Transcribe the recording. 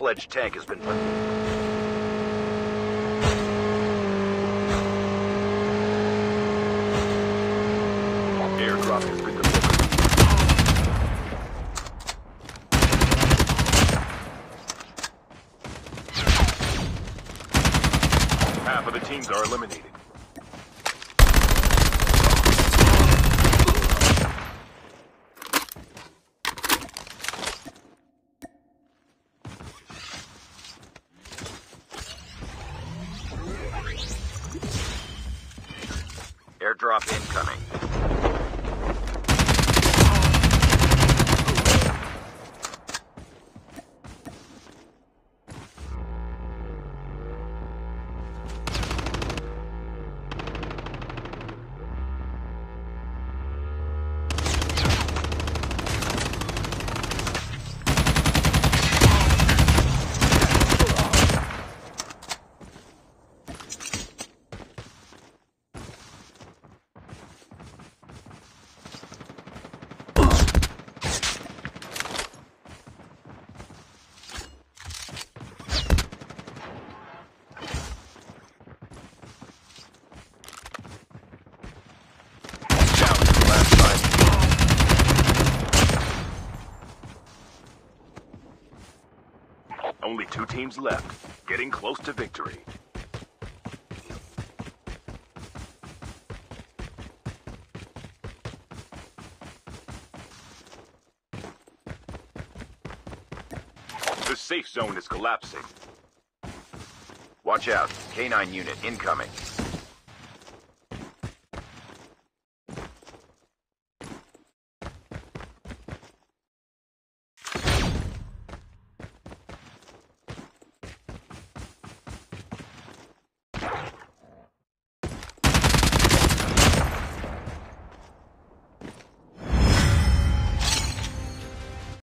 full-fledged tank has been delivered. Half of the teams are eliminated. Airdrop incoming. Down to the last five. Only two teams left, getting close to victory. The safe zone is collapsing. Watch out. K-9 unit incoming.